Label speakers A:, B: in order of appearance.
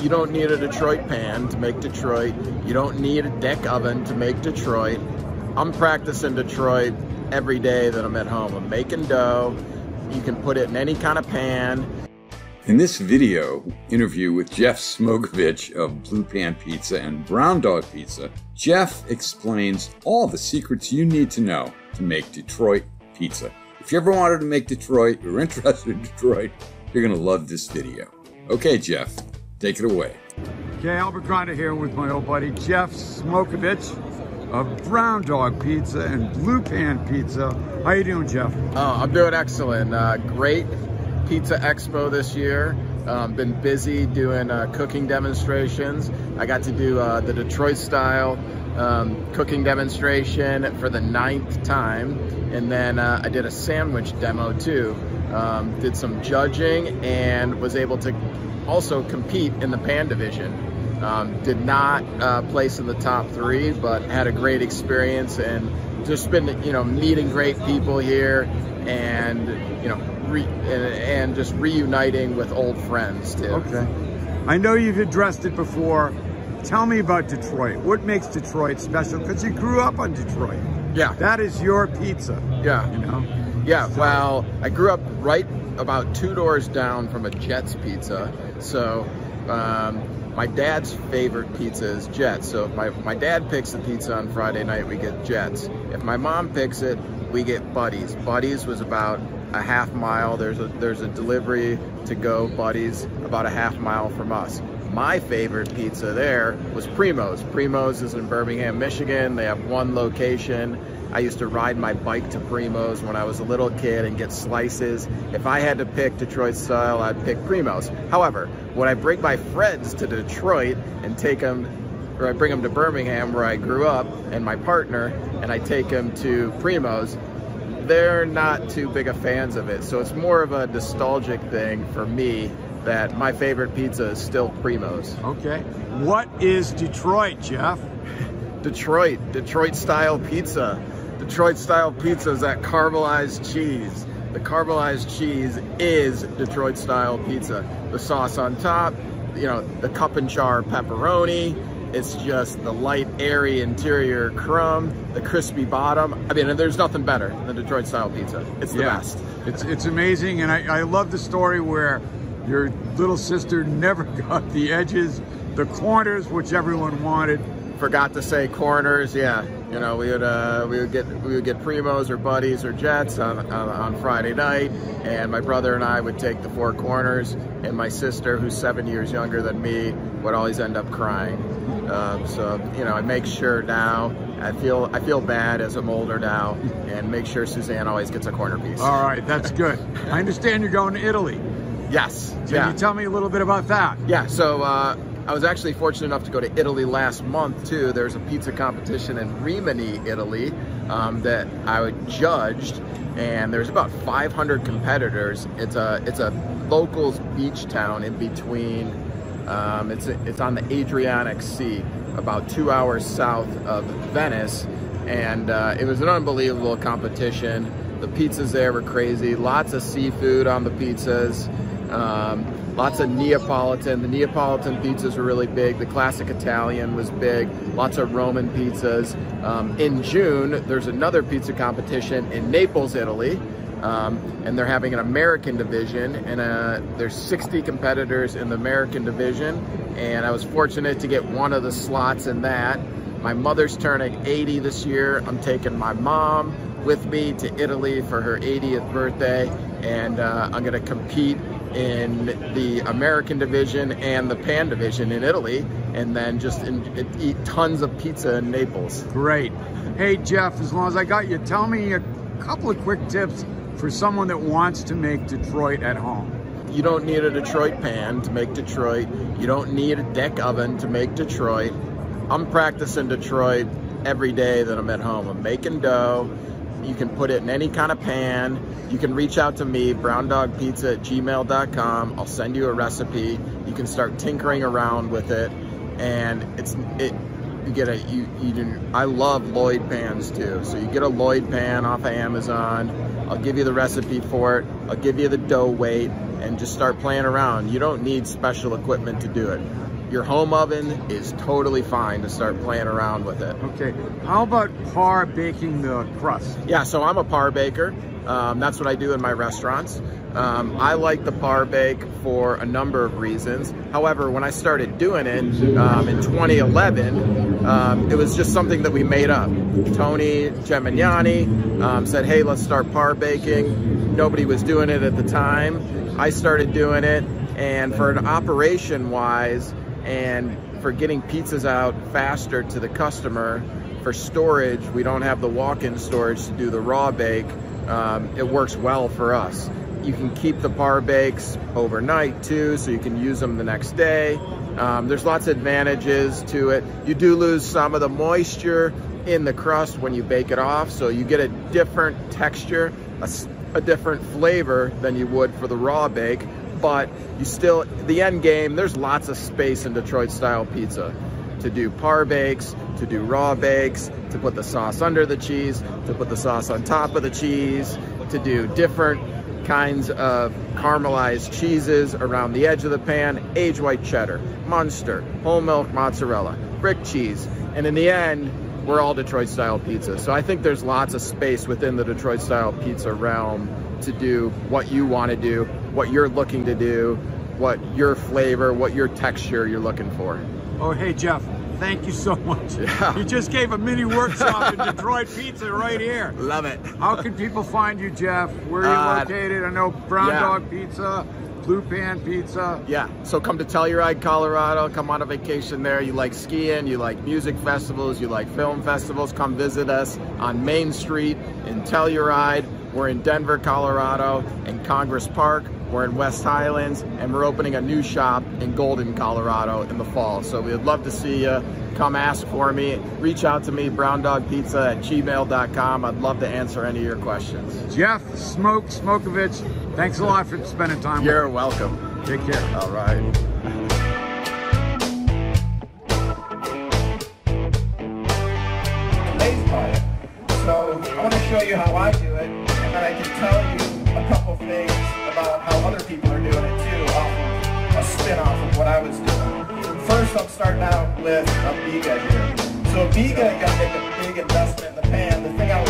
A: You don't need a Detroit pan to make Detroit. You don't need a deck oven to make Detroit. I'm practicing Detroit every day that I'm at home. I'm making dough. You can put it in any kind of pan.
B: In this video interview with Jeff Smokevich of Blue Pan Pizza and Brown Dog Pizza, Jeff explains all the secrets you need to know to make Detroit pizza. If you ever wanted to make Detroit or interested in Detroit, you're going to love this video. Okay, Jeff, take it away.
C: Okay, Albert Grande here with my old buddy Jeff Smokevich of Brown Dog Pizza and Blue Pan Pizza. How you doing, Jeff?
A: Oh, I'm doing excellent. Uh, great Pizza Expo this year. Um, been busy doing uh, cooking demonstrations. I got to do uh, the Detroit style um, cooking demonstration for the ninth time. And then uh, I did a sandwich demo too. Um, did some judging and was able to also compete in the pan division. Um, did not uh, place in the top three, but had a great experience and just been, you know, meeting great people here and, you know, re- and, and just reuniting with old friends too.
C: Okay. I know you've addressed it before. Tell me about Detroit. What makes Detroit special? Because you grew up on Detroit.
A: Yeah.
C: That is your pizza.
A: Yeah.
C: You know?
A: Yeah, well, I grew up right about two doors down from a Jet's pizza. So um, my dad's favorite pizza is Jet's. So if my, my dad picks the pizza on Friday night, we get Jet's. If my mom picks it, we get Buddy's. Buddy's was about a half mile. There's a, there's a delivery to go Buddy's about a half mile from us. My favorite pizza there was Primo's. Primo's is in Birmingham, Michigan. They have one location. I used to ride my bike to Primo's when I was a little kid and get slices. If I had to pick Detroit style, I'd pick Primo's. However, when I bring my friends to Detroit and take them, or I bring them to Birmingham where I grew up and my partner, and I take them to Primo's, they're not too big of fans of it. So it's more of a nostalgic thing for me that my favorite pizza is still Primo's.
C: Okay. What is Detroit, Jeff?
A: Detroit, Detroit style pizza. Detroit style pizza is that caramelized cheese. The caramelized cheese is Detroit style pizza. The sauce on top, you know, the cup and char pepperoni. It's just the light, airy interior crumb, the crispy bottom. I mean, there's nothing better than Detroit style pizza. It's the
C: Yeah.
A: best.
C: It's it's amazing, and I, I love the story where your little sister never got the edges, the corners, which everyone wanted.
A: Forgot to say corners. Yeah, you know, we would uh, we would get we would get Primo's or Buddy's or Jet's on, on on Friday night, and my brother and I would take the four corners, and my sister, who's seven years younger than me, would always end up crying. Um, so you know, I make sure now. I feel I feel bad as I'm older now, and make sure Suzanne always gets a corner piece.
C: All right, that's good. I understand you're going to Italy.
A: Yes.
C: Can
A: yeah.
C: you tell me a little bit about that?
A: Yeah, so uh, I was actually fortunate enough to go to Italy last month too. There's a pizza competition in Rimini, Italy, um, that I judged, and there's about 500 competitors. It's a it's a locals beach town in between. Um, it's it's on the Adriatic Sea, about two hours south of Venice, and uh, it was an unbelievable competition. The pizzas there were crazy. Lots of seafood on the pizzas. Um, lots of Neapolitan. The Neapolitan pizzas were really big. The classic Italian was big. Lots of Roman pizzas. Um, in June, there's another pizza competition in Naples, Italy. Um, and they're having an American division, and uh, there's 60 competitors in the American division. And I was fortunate to get one of the slots in that. My mother's turning 80 this year. I'm taking my mom with me to Italy for her 80th birthday, and uh, I'm gonna compete in the American division and the Pan division in Italy, and then just in, eat tons of pizza in Naples.
C: Great. Hey, Jeff, as long as I got you, tell me a couple of quick tips for someone that wants to make Detroit at home.
A: You don't need a Detroit pan to make Detroit. You don't need a deck oven to make Detroit. I'm practicing Detroit every day that I'm at home. I'm making dough. You can put it in any kind of pan. You can reach out to me, browndogpizza at gmail.com. I'll send you a recipe. You can start tinkering around with it. And it's it you get a you you do, I love Lloyd pans too. So you get a Lloyd pan off of Amazon. I'll give you the recipe for it. I'll give you the dough weight and just start playing around. You don't need special equipment to do it. Your home oven is totally fine to start playing around with it.
C: Okay, how about par baking the crust?
A: Yeah, so I'm a par baker. Um, that's what I do in my restaurants. Um, I like the par bake for a number of reasons. However, when I started doing it um, in 2011, um, it was just something that we made up. Tony Gemignani um, said, hey, let's start par baking. Nobody was doing it at the time. I started doing it, and for an operation wise, and for getting pizzas out faster to the customer, for storage, we don't have the walk-in storage to do the raw bake. Um, it works well for us. You can keep the par bakes overnight too, so you can use them the next day. Um, there's lots of advantages to it. You do lose some of the moisture in the crust when you bake it off, so you get a different texture, a, a different flavor than you would for the raw bake, but you still, the end game, there's lots of space in Detroit style pizza. To do par bakes, to do raw bakes, to put the sauce under the cheese, to put the sauce on top of the cheese, to do different kinds of caramelized cheeses around the edge of the pan, aged white cheddar, Munster, whole milk mozzarella, brick cheese, and in the end, we're all Detroit style pizza. So I think there's lots of space within the Detroit style pizza realm to do what you want to do, what you're looking to do, what your flavor, what your texture you're looking for.
C: Oh, hey, Jeff. Thank you so much.
A: Yeah.
C: You just gave a mini workshop in Detroit Pizza right here.
A: Love it.
C: How can people find you, Jeff? Where are you
A: Uh,
C: located? I know Brown
A: yeah.
C: Dog Pizza, Blue Pan Pizza.
A: Yeah, so come to Telluride, Colorado. Come on a vacation there. You like skiing, you like music festivals, you like film festivals. Come visit us on Main Street in Telluride. We're in Denver, Colorado, in Congress Park. We're in West Highlands, and we're opening a new shop in Golden, Colorado in the fall. So we'd love to see you. Come ask for me. Reach out to me, browndogpizza at gmail.com. I'd love to answer any of your questions.
C: Jeff Smoke Smokevich, thanks a lot for spending time with me. You're welcome. Take care.
A: All right.
D: amazed by it. So I want to show you how I do it, and then I can tell you a couple things about how other people are doing it too, off of a spin-off of what I was doing. First, I'm starting out with a Biga here. So a Biga, you gotta make a big investment in the pan. The thing I